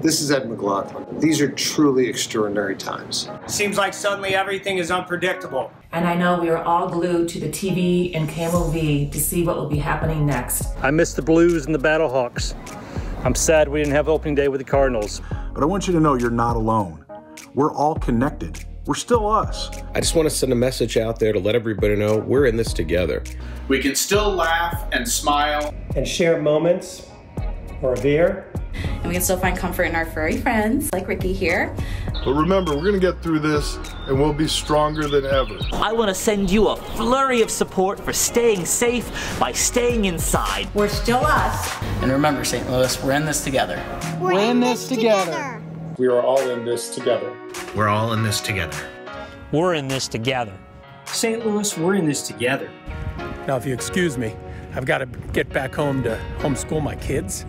This is Ed McLaughlin. These are truly extraordinary times. Seems like suddenly everything is unpredictable. And I know we are all glued to the TV and KMOV to see what will be happening next. I miss the Blues and the Battlehawks. I'm sad we didn't have opening day with the Cardinals. But I want you to know you're not alone. We're all connected. We're still us. I just want to send a message out there to let everybody know we're in this together. We can still laugh and smile and share moments or a beer. And we can still find comfort in our furry friends like Ricky here. But remember, we're going to get through this and we'll be stronger than ever. I want to send you a flurry of support for staying safe by staying inside. We're still us. And remember, St. Louis, we're in this together. We're, we're in this together. together. We are all in this together. We're all in this together. We're in this together. St. Louis, we're in this together. Now, if you excuse me, I've got to get back home to homeschool my kids.